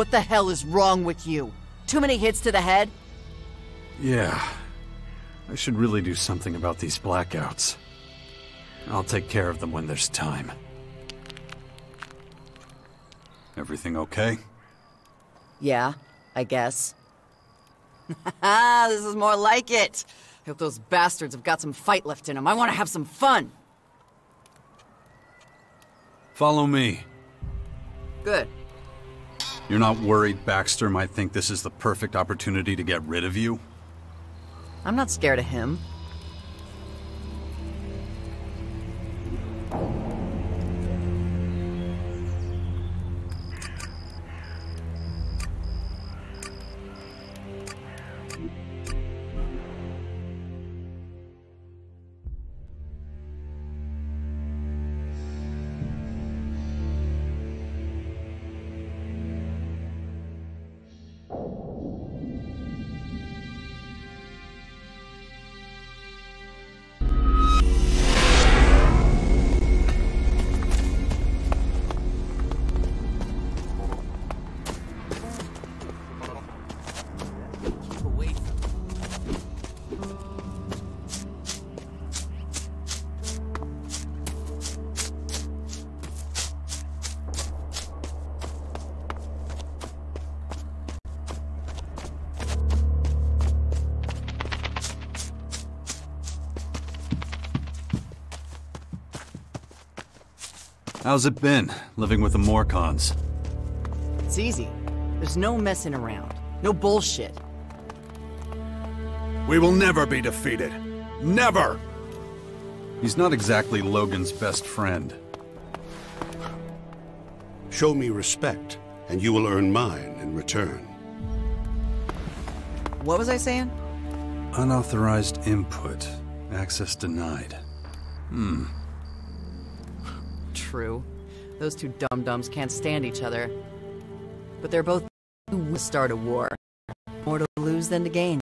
What the hell is wrong with you? Too many hits to the head? Yeah. I should really do something about these blackouts. I'll take care of them when there's time. Everything okay? Yeah, I guess. this is more like it. I hope those bastards have got some fight left in them. I want to have some fun. Follow me. Good. You're not worried Baxter might think this is the perfect opportunity to get rid of you? I'm not scared of him. How's it been, living with the Morkons? It's easy. There's no messing around. No bullshit. We will never be defeated. Never! He's not exactly Logan's best friend. Show me respect, and you will earn mine in return. What was I saying? Unauthorized input. Access denied. Hmm. True. Those two dum-dums can't stand each other. But they're both who will start a war. More to lose than to gain.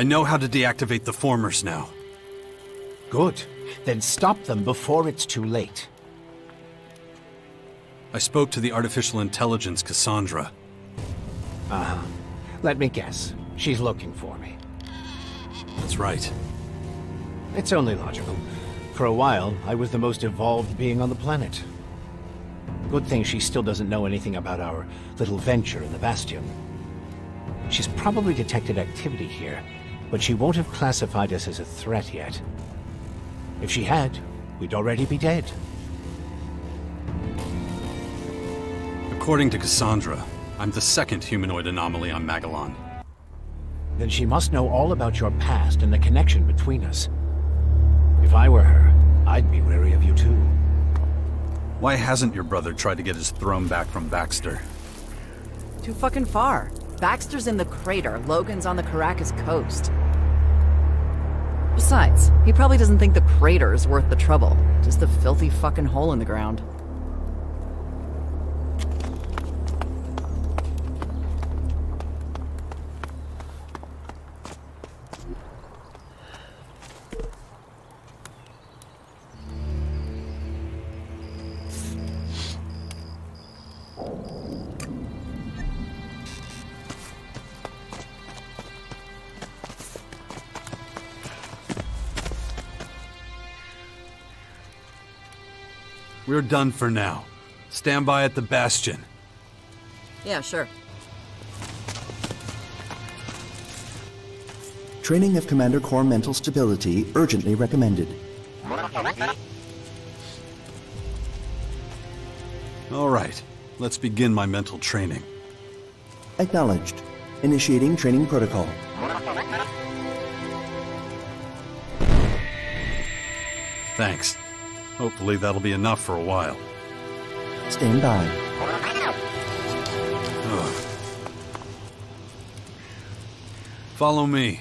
I know how to deactivate the formers now. Good. Then stop them before it's too late. I spoke to the artificial intelligence, Cassandra. Uh-huh. Let me guess. She's looking for me. That's right. It's only logical. For a while, I was the most evolved being on the planet. Good thing she still doesn't know anything about our little venture in the Bastion. She's probably detected activity here, but she won't have classified us as a threat yet. If she had, we'd already be dead. According to Cassandra, I'm the second humanoid anomaly on Magalan. Then she must know all about your past and the connection between us. If I were her, I'd be wary of you too. Why hasn't your brother tried to get his throne back from Baxter? Too fucking far. Baxter's in the crater, Logan's on the Caracas coast. Besides, he probably doesn't think the crater is worth the trouble. Just a filthy fucking hole in the ground. We're done for now. Stand by at the Bastion. Yeah, sure. Training of Commander Core mental stability urgently recommended. All right, let's begin my mental training. Acknowledged. Initiating training protocol. Thanks. Hopefully that'll be enough for a while. Stand by. Ugh. Follow me.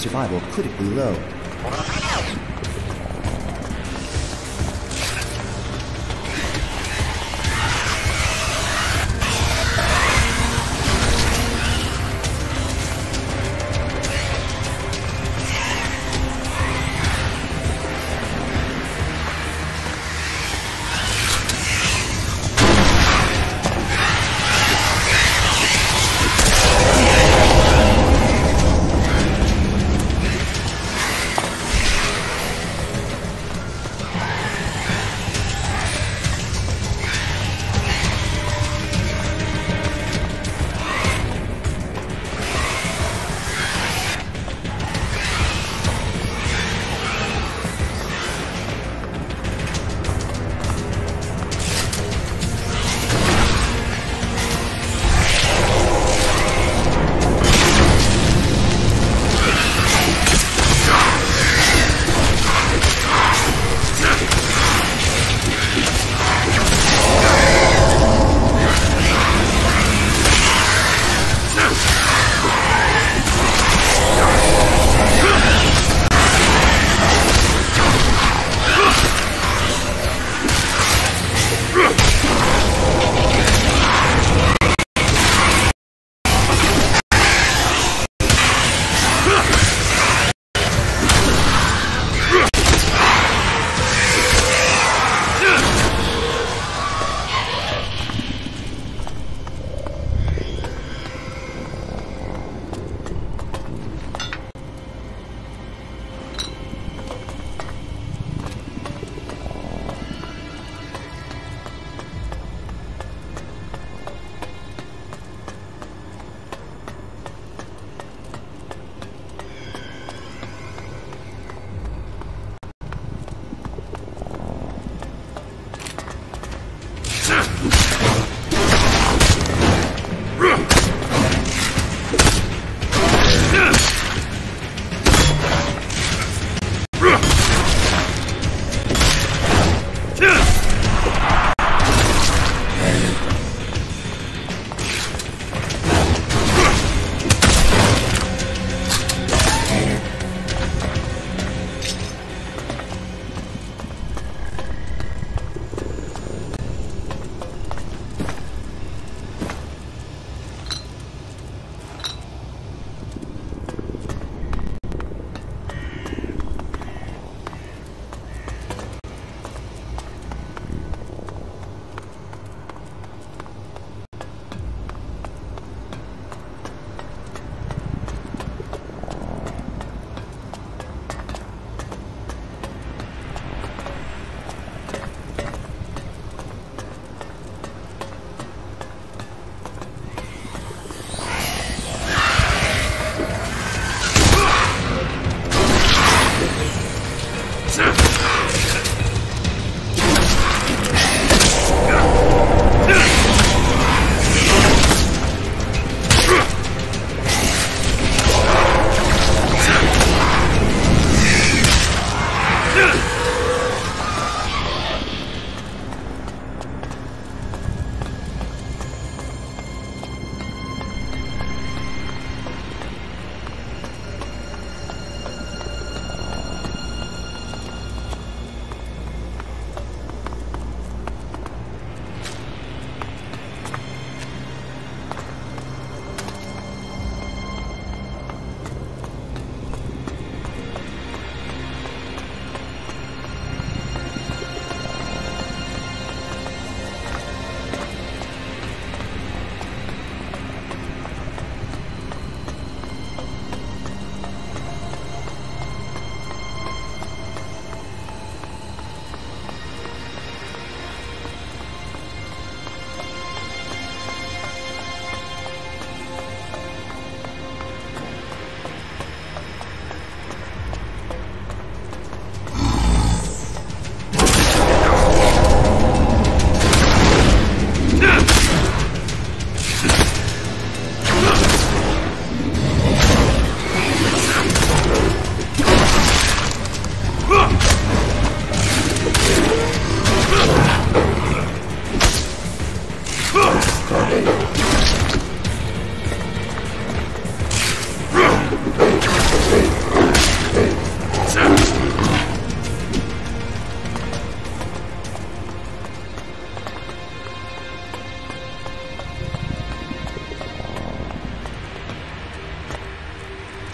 Survival critically low.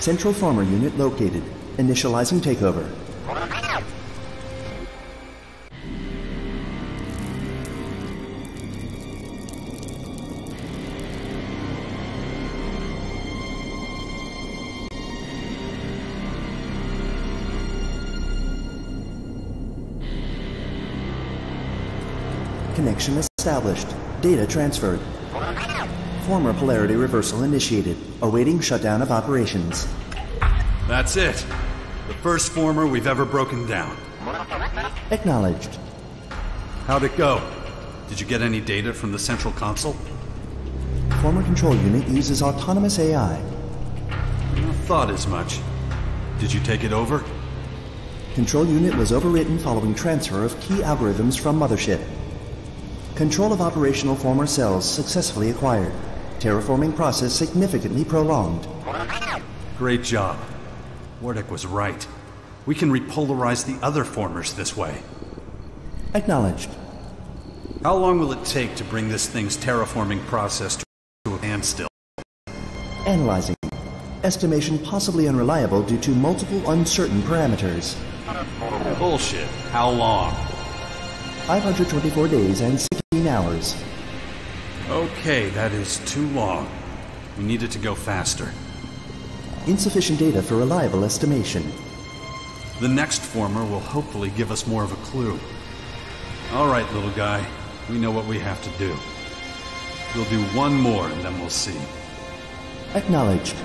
Central Former Unit located. Initializing takeover. Connection established. Data transferred. Former polarity reversal initiated. Awaiting shutdown of operations. That's it. The first former we've ever broken down. Acknowledged. How'd it go? Did you get any data from the central console? Former control unit uses autonomous AI. I thought as much. Did you take it over? Control unit was overwritten following transfer of key algorithms from Mothership. Control of operational former cells successfully acquired. Terraforming process significantly prolonged. Great job. Wardek was right. We can repolarize the other formers this way. Acknowledged. How long will it take to bring this thing's terraforming process to a standstill? Analyzing. Estimation possibly unreliable due to multiple uncertain parameters. Bullshit. How long? 524 days and 16 hours. Okay, that is too long. We need it to go faster. Insufficient data for reliable estimation. The next former will hopefully give us more of a clue. All right, little guy. We know what we have to do. We'll do one more and then we'll see. Acknowledged.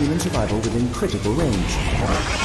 Human survival within critical range.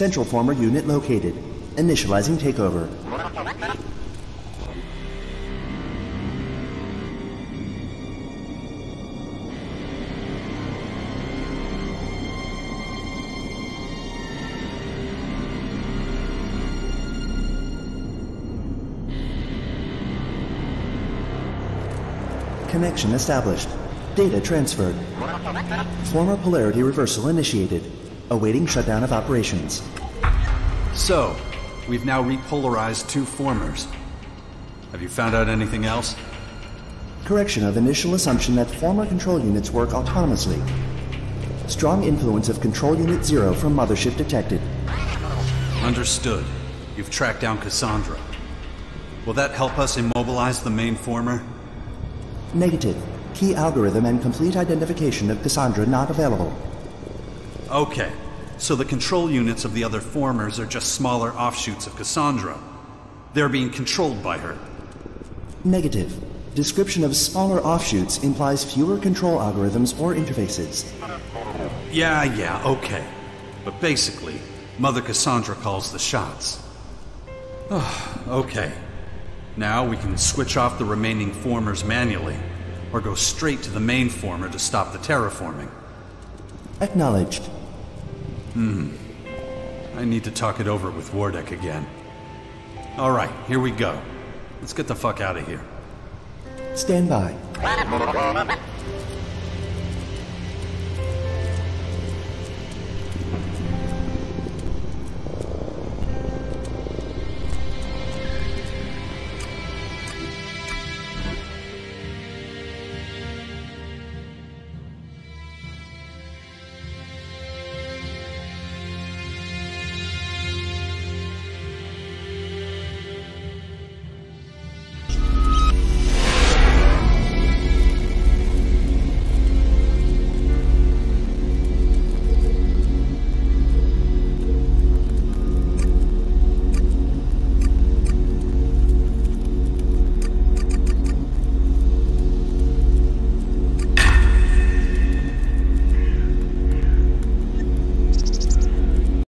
Central Former Unit located. Initializing takeover. Connection established. Data transferred. Former polarity reversal initiated. Awaiting shutdown of operations. So, we've now repolarized two formers. Have you found out anything else? Correction of initial assumption that former control units work autonomously. Strong influence of Control Unit Zero from Mothership detected. Understood. You've tracked down Cassandra. Will that help us immobilize the main former? Negative. Key algorithm and complete identification of Cassandra not available. Okay, so the control units of the other formers are just smaller offshoots of Cassandra. They're being controlled by her. Negative. Description of smaller offshoots implies fewer control algorithms or interfaces. Yeah, yeah, okay. But basically, Mother Cassandra calls the shots. okay. Now we can switch off the remaining formers manually, or go straight to the main former to stop the terraforming. Acknowledged. Hmm. I need to talk it over with Wardek again. Alright, here we go. Let's get the fuck out of here. Stand by.